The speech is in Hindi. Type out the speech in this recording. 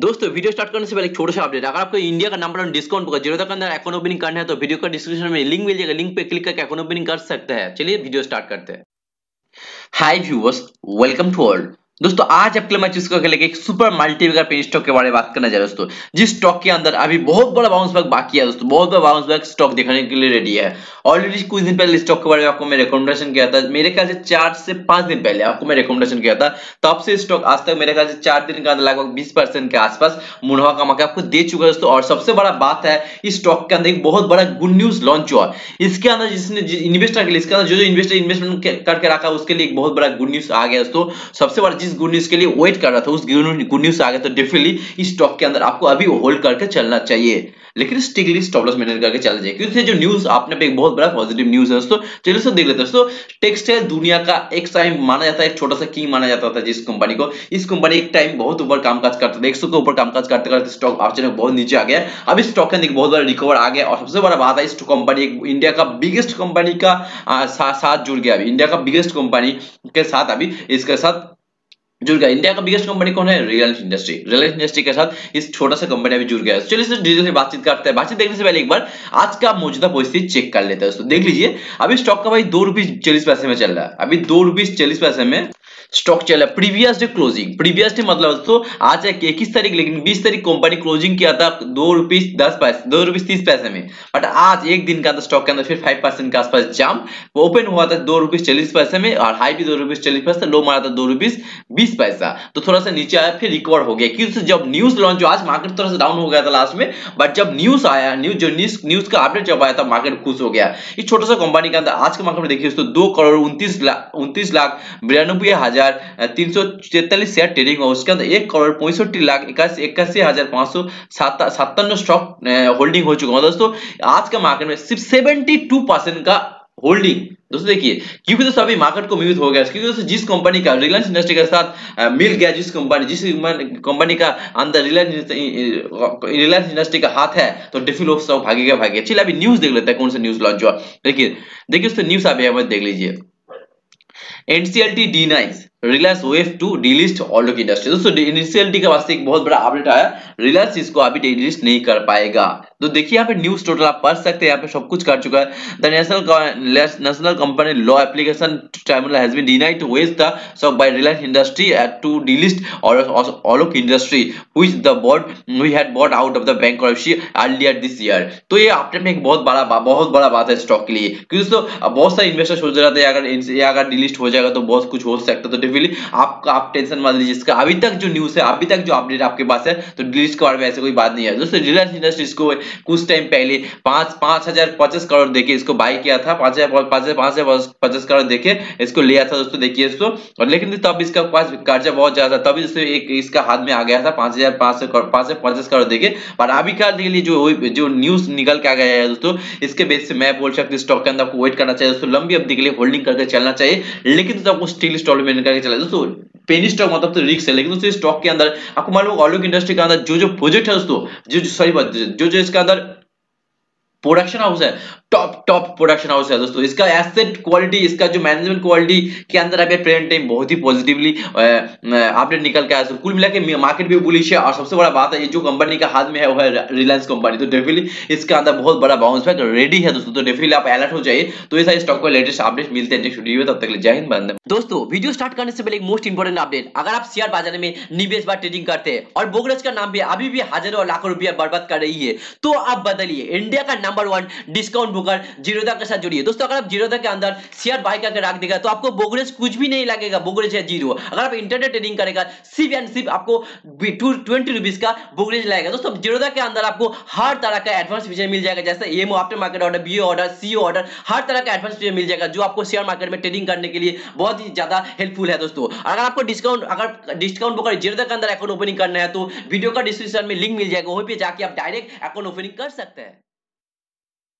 दोस्तों, वीडियो स्टार्ट करने से पहले एक छोटा सा अपडेट अगर आपको इंडिया का नंबर वन डिस्काउंट होगा ज़ीरो तक अंदर अकाउंट ओपनिंग करना है तो वीडियो का डिस्क्रिप्शन में लिंक मिल जाएगा। लिंक पे क्लिक करके अकाउंट ओपनिंग कर सकते हैं। चलिए वीडियो स्टार्ट करते हैं। Hi viewers welcome to all दोस्तों, आज आपके लिए मैं चूज़ करके लेके एक सुपर मल्टीवेगर पेन स्टॉक के बारे में बात करना चाह दोस्तों। जिस स्टॉक के अंदर अभी बहुत बड़ा बाउंस बैक बाकी है, दोस्तों, बहुत बड़ा बाउंस बैक स्टॉक दिखाने के लिए रेडी है। ऑलरेडी कुछ दिन पहले स्टॉक के बारे में आपको मैं रिकमेंडेशन किया था, मेरे ख्याल से चार से पाँच दिन पहले आपको मैं रिकमेंडेशन किया था। तब से स्टॉक आज तक मेरे ख्याल से चार दिन के अंदर लगभग बीस के आसपास मुनाफा कमा के आपको दे चुका है, दोस्तों। और सबसे बड़ा बात है, इस स्टॉक के अंदर एक बहुत बड़ा गुड न्यूज़ लॉन्च हुआ। इसके अंदर जिसने इन्वेस्टर के लिए, इसके अंदर जो जो इन्वेस्टर इन्वेस्टमेंट करके रखा, उसके लिए एक बहुत बड़ा गुड न्यूज़ आ गया, दोस्तों। सबसे बड़ा जिस गुड न्यूज़ के लिए वेट कर रहा था। उस गुड न्यूज़ आ गया तो डेफिनेटली इस स्टॉक के अंदर आपको अभी होल्ड करके चलना चाहिए। लेकिन स्टिकली स्टॉप लॉस मेंटेन करके चल जाए क्योंकि जो न्यूज़ आपने पे एक बहुत बड़ा पॉजिटिव न्यूज़ है दोस्तों। चलिए सो देख लेते हैं दोस्तों। टेक्सटाइल दुनिया का एक टाइम माना जाता है, एक छोटा सा किंग माना जाता था जिस कंपनी को। इस कंपनी एक टाइम बहुत ऊपर कामकाज करता था। एक के ऊपर कामकाज करते करते स्टॉक अचानक बहुत नीचे आ गया। अब इस स्टॉक के अंदर बहुत बड़ा रिकवर आ गया। और सबसे बड़ा बात है, इस कंपनी इंडिया का बिगेस्ट कंपनी का साथ जुड़ गया अभी। इंडिया का बिगेस्ट कंपनी के साथ अभी, इसके साथ जुड़ गया। इंडिया का बिगेस्ट कंपनी कौन है? रिलायंस इंडस्ट्री रिलायंस इंडस्ट्री के साथ इस छोटा सा कंपनी अभी जुड़ गया है। चलिए डिटेल से बातचीत करते हैं। बातचीत देखने से पहले एक बार आज का मौजूदा परिस्थिति चेक कर लेते हैं। दोस्तों, देख लीजिए, अभी स्टॉक का भाई दो रुपीज़ चालीस पैसे में चल रहा है। अभी दो रुपीज़ चालीस पैसे में स्टॉक चला। Previous day closing. Previous day मतलब दोस्तों आज एक इक्कीस तारीख, लेकिन बीस तारीख कंपनी क्लोजिंग किया था दो रुपीज़ दस पैसे, दो रुपीज़ तीस पैसे में। बट आज एक दिन का स्टॉक के अंदर फिर फाइव परसेंट के आसपास जाम ओपन हुआ था दो रुपीज़ चालीस पैसे में और हाई भी दो रुपीज़ चालीस पैसे लो मारा था दो रुपीज़ बीस पैसा। तो थोड़ा सा नीचे आया, फिर रिकवर हो गया। क्योंकि जब न्यूज़ लॉन्च आज मार्केट थोड़ा सा डाउन हो गया था लास्ट में। बट जब न्यूज़ आया न्यूज़ जो न्यूज़ न्यूज़ का अपडेट जब आया था मार्केट खुश हो गया। इस छोटा सा कंपनी के अंदर आज के मार्केट में देखिए दोस्तों, दो करोड़ उन्तीस लाख उनतीस लाख बिरानबे हज़ार तीन तैतालीस शेयर ट्रेडिंग हुआ उसके अंदर एक करोड़ पैंसठ लाख इक्यासी इक्यासी हज़ार पाँच सौ सत्तावन स्टॉक होल्डिंग हो चुका है। दोस्तों, आज का मार्केट में सिर्फ़ सेवेंटी टू परसेंट का होल्डिंग दोस्तों, देखिए, क्योंकि दोस्तों, अभी मार्केट को म्यूट हो गया क्योंकि दोस्तों, जिस कंपनी का रिलायंस इंडस्ट्री के साथ मिल गया, जिस कंपनी जिस कंपनी का अंदर रिलायंस रिलायंस इंडस्ट्री का हाथ है तो डिफिल भागेगा भागेगा। चलिए, अभी न्यूज़ देख लेते हैं, कौन सा न्यूज़ लॉन्च हुआ। देखिए देखिए, दोस्तों न्यूज़ अभी देख लीजिए। NCLT denies Reliance waive to delist all industry दोस्तों एनसीएलटी का वास्ते एक बहुत बड़ा अपडेट आया। रिलायंस इसको अभी डिलिस्ट नहीं कर पाएगा। तो देखिए यहाँ पे न्यूज़ टोटल आप पढ़ सकते हैं, यहाँ पे सब कुछ कर चुका है। The national national company law application tribunal has been denied to west the sub by Reliance industry at to delist Alok industry which the board we had bought out of the bank earlier this year तो ये अपडेट में एक बहुत बड़ा बहुत बड़ा बात है स्टॉक के लिए। क्योंकि दोस्तों बहुत सारे इन्वेस्टर सोच रहे थे, अगर ये अगर डिलिस्ट हो जाएगा तो बहुत कुछ हो सकता है। तो डेफिनेटली आपका आप टेंशन मत लीजिए इसका अभी तक जो न्यूज़ है, अभी तक जो अपडेट आपके पास है तो डिलिस्ट के बारे में ऐसे कोई बात नहीं है। दोस्तों रिलायंस इंडस्ट्रीज़ को कुछ टाइम पहले, पाँच पाँच हज़ार पचास करोड़ देके इसको बाय किया था, पाँच हज़ार पाँच हज़ार पाँच हज़ार, पचास करोड़ देके इसको लिया था दोस्तों, देखिए इसको और लेकिन तब इसका पास कर्जा बहुत ज़्यादा था, तभी दोस्तों एक इसका हाथ में आ गया था, पाँच हज़ार, पाँच सौ पाँच हज़ार, पचास करोड़ देके। पर अभी का के लिए जो जो न्यूज़ निकल के आ गया है दोस्तों, इसके बेस से मैं बोल सकती स्टॉक के अंदर आपको वेट करना चाहिए दोस्तों, लंबी अवधि के लिए होल्डिंग करके चलना चाहिए। लेकिन दोस्तों आपको स्टील स्टॉल मेंटेन करके चला, दोस्तों पेनी स्टॉक मतलब तो रिक्स है, लेकिन दोस्तों स्टॉक के अंदर, आपको मालूम ऑलिक इंडस्ट्री के अंदर जो जो प्रोजेक्ट है दोस्तों जो सॉरी जो जो इसके अंदर प्रोडक्शन हाउस है। टॉप टॉप प्रोडक्शन हाउस है दोस्तों। इसका एसेट क्वालिटी इसका जो मैनेजमेंट क्वालिटी के अंदर अभी प्रेजेंट टाइम बहुत ही पॉजिटिवली अपडेट निकल के आया। कुल मिला के मार्केट भी बुलिश है। और सबसे बड़ा बात है, ये जो कंपनी का हाथ में है, वो है रिलायंस कंपनी तो डेफिनेटली इसके अंदर बहुत बड़ा बाउंस बैक रेडी है दोस्तों। तो डेफिनेटली आप अलर्ट हो जाइए। तो ये सारे स्टॉक को लेटेस्ट अपडेट मिलते हैं नेक्स्ट वीडियो तब तक जय हिंद बंद दोस्तों वीडियो स्टार्ट करने से पहले एक मोस्ट इंपोर्टेंट अपडेट अगर आप शेयर बाज़ार में निवेश बार ट्रेडिंग करते हैं और बोगरज का नाम भी अभी भी हज़ारों लाखों रुपया बर्बाद कर रही है तो आप बदलिए। इंडिया का number one discount broker Zerodha के साथ जुड़िए। दोस्तों, अगर आप जीरोदा के अंदर शेयर बाय करके रख देगा तो आपको बोगरेज कुछ भी नहीं लगेगा। बोगरेज है ज़ीरो अगर आप इंटरनेट ट्रेडिंग करेगा, सिर्फ़ एंड सिर्फ़ आपको ट्वेंटी रुपीज़ का बोगरेज लगेगा। दोस्तों जीरोदा के अंदर आपको हर तरह का एडवांस फीचर मिल जाएगा, जैसे MO after market order BO order CO order हर तरह का एडवांस फीचर मिल जाएगा, जो आपको शेयर मार्केट में ट्रेडिंग करने के लिए बहुत ही ज़्यादा हेल्पफुल है, दोस्तों। अगर आपको डिस्काउंट अगर डिस्काउंट बुकर जीरोदा के अंदर अकाउंट ओपनिंग करना है तो वीडियो का डिस्क्रिप्शन में लिंक मिल जाएगा, वहीं पे जाके आप डायरेक्ट अकाउंट ओपनिंग कर सकते हैं।